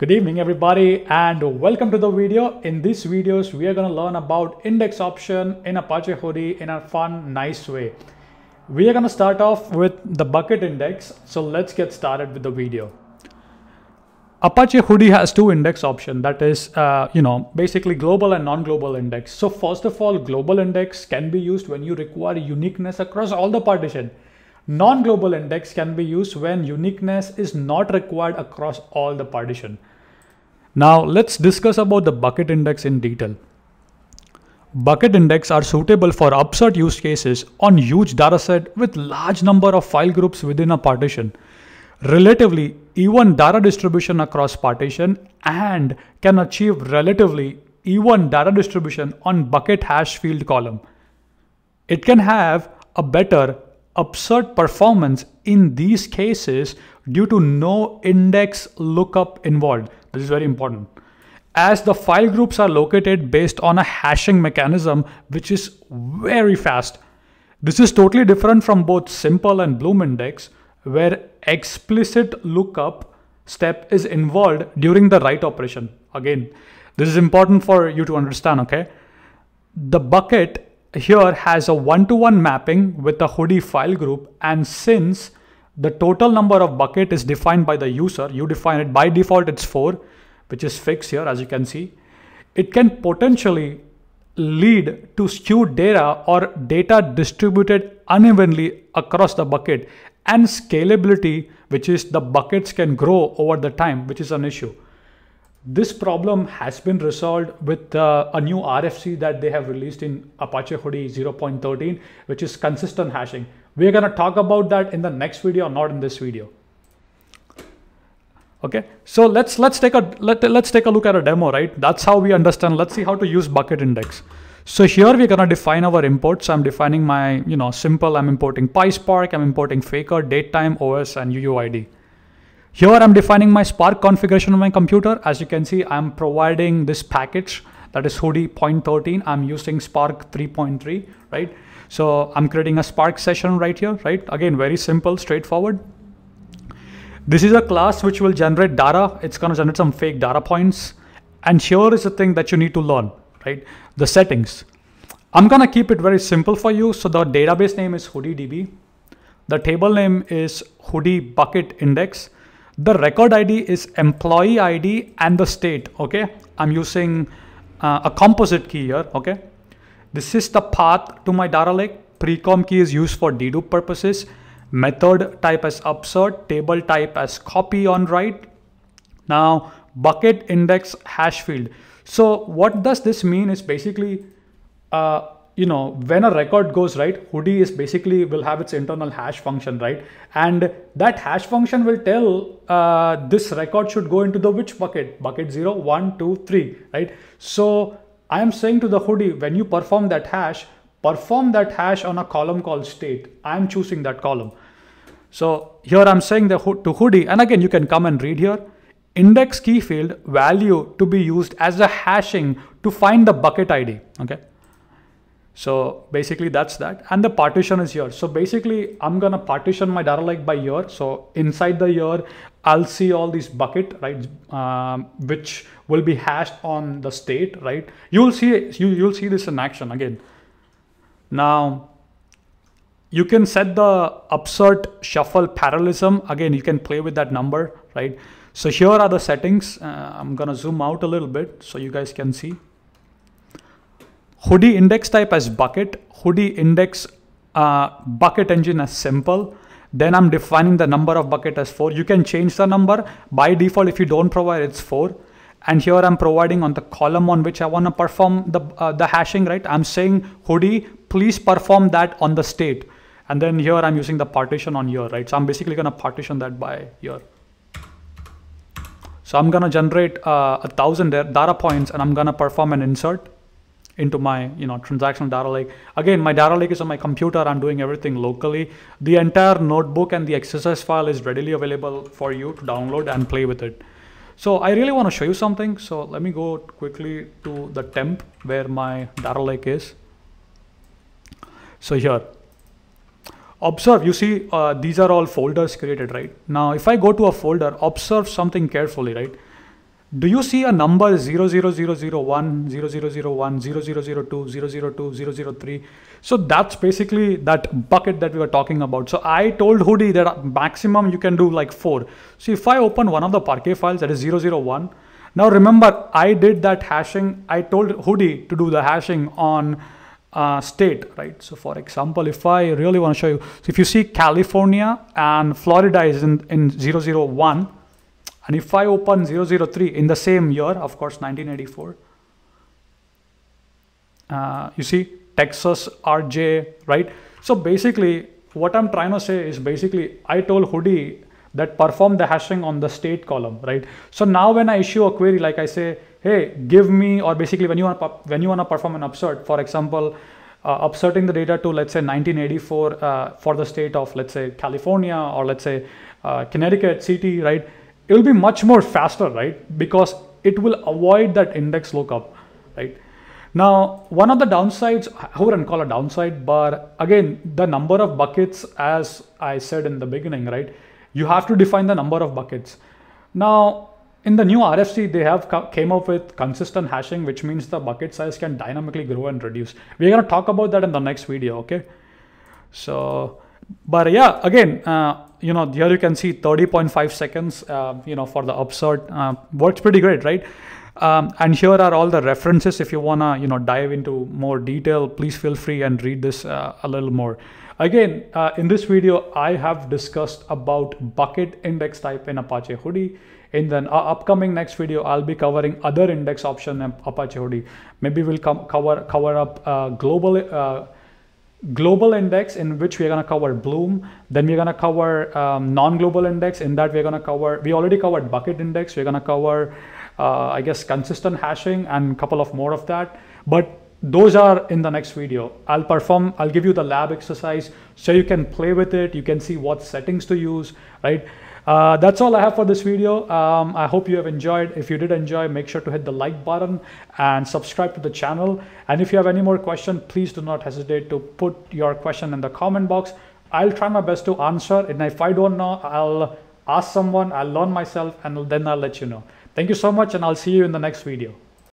Good evening everybody and welcome to the video. In this videos we are going to learn about index option in Apache Hudi in a fun nice way. We are going to start off with the bucket index. So let's get started with the video. Apache Hudi has two index option that is, uh, you know, basically global and non-global index. So first of all, global index can be used when you require uniqueness across all the partition. Non-global index can be used when uniqueness is not required across all the partition. Now let's discuss about the bucket index in detail. Bucket index are suitable for upsert use cases on huge dataset with large number of file groups within a partition relatively even data distribution across partition and can achieve relatively even data distribution on bucket hash field column. It can have a better upsert performance in these cases due to no index lookup involved. This is very important. As the file groups are located based on a hashing mechanism, which is very fast. This is totally different from both simple and Bloom index, where explicit lookup step is involved during the write operation. Again, this is important for you to understand, okay? The bucket here has a one-to-one -one mapping with the Hudi file group and since the total number of bucket is defined by the user, you define it by default it's 4 which is fixed here as you can see. It can potentially lead to skewed data or data distributed unevenly across the bucket and scalability, which is the buckets can grow over the time, which is an issue. This problem has been resolved with uh, a new RFC that they have released in Apache Hudi 0.13, which is consistent hashing. We're going to talk about that in the next video, not in this video. Okay, so let's let's take a let, let's take a look at a demo, right? That's how we understand. Let's see how to use bucket index. So here we're gonna define our imports. I'm defining my, you know, simple, I'm importing PySpark, I'm importing Faker, datetime, OS, and UUID. Here I'm defining my Spark configuration on my computer. As you can see, I'm providing this package that is Hudi 0.13. I'm using Spark 3.3, right? So I'm creating a Spark session right here, right? Again, very simple, straightforward. This is a class which will generate data. It's gonna generate some fake data points. And here is the thing that you need to learn right? The settings. I'm gonna keep it very simple for you. So the database name is HudiDB. The table name is Hudi bucket index. The record ID is employee ID and the state, okay? I'm using uh, a composite key here, okay? This is the path to my data lake. Precom key is used for dedupe purposes. Method type as upsert, table type as copy on write. Now, bucket index hash field. So what does this mean is basically, uh, you know, when a record goes right, Hudi is basically will have its internal hash function, right? And that hash function will tell uh, this record should go into the which bucket, bucket 0, 1, 2, 3, right? So I am saying to the Hudi when you perform that hash, perform that hash on a column called state. I'm choosing that column. So here I'm saying the to Hudi and again, you can come and read here index key field value to be used as a hashing to find the bucket ID. Okay. So basically that's that. And the partition is here. So basically I'm to partition my data lake by year. So inside the year, I'll see all these bucket, right? Um, which will be hashed on the state, right? You'll see, you, you'll see this in action again. Now, you can set the upsert shuffle parallelism. Again, you can play with that number, right? So here are the settings. Uh, I'm gonna zoom out a little bit so you guys can see. Hudi index type as bucket, Hudi index uh, bucket engine as simple. Then I'm defining the number of bucket as four. You can change the number by default. If you don't provide, it's four. And here I'm providing on the column on which I want to perform the, uh, the hashing, right? I'm saying Hudi, please perform that on the state. And then here I'm using the partition on here, right? So I'm basically going to partition that by here. So I'm going to generate uh, a thousand data points and I'm going to perform an insert into my you know transactional data lake. Again, my data lake is on my computer. I'm doing everything locally. The entire notebook and the XSS file is readily available for you to download and play with it. So I really want to show you something. So let me go quickly to the temp where my data lake is. So here, observe you see uh, these are all folders created right now if i go to a folder observe something carefully right do you see a number 00001, 0001, 0002, 002, 003? So that's basically that bucket that we were talking about. So I told Hudi that maximum you can do like four. So if I open one of the Parquet files that is 001, now remember I did that hashing. I told Hudi to do the hashing on uh, state, right? So for example, if I really want to show you, so if you see California and Florida is in, in 001, and if I open 003 in the same year, of course, 1984, uh, you see Texas RJ, right? So basically, what I'm trying to say is basically, I told Hudi that perform the hashing on the state column, right? So now when I issue a query, like I say, hey, give me, or basically when you want to, when you want to perform an upsert, for example, uh, upserting the data to let's say 1984 uh, for the state of let's say California or let's say uh, Connecticut city, right? It will be much more faster, right? Because it will avoid that index lookup, right? Now, one of the downsides, I wouldn't call a downside, but again, the number of buckets, as I said in the beginning, right? You have to define the number of buckets. Now, in the new RFC, they have came up with consistent hashing, which means the bucket size can dynamically grow and reduce. We're going to talk about that in the next video, okay? So, but yeah, again, uh, you know, here you can see 30.5 seconds, uh, you know, for the upsert. Uh, works pretty great, right? Um, and here are all the references. If you wanna, you know, dive into more detail, please feel free and read this uh, a little more. Again, uh, in this video, I have discussed about bucket index type in Apache Hudi. In the uh, upcoming next video, I'll be covering other index option in Apache Hudi. Maybe we'll come cover cover up uh, global global index in which we're going to cover Bloom. Then we're going to cover um, non-global index. In that we're going to cover, we already covered bucket index. We're going to cover, uh, I guess, consistent hashing and a couple of more of that. But those are in the next video. I'll perform, I'll give you the lab exercise so you can play with it. You can see what settings to use, right? Uh, that's all I have for this video. Um, I hope you have enjoyed. If you did enjoy, make sure to hit the like button and subscribe to the channel. And if you have any more questions, please do not hesitate to put your question in the comment box. I'll try my best to answer. And if I don't know, I'll ask someone, I'll learn myself, and then I'll let you know. Thank you so much, and I'll see you in the next video.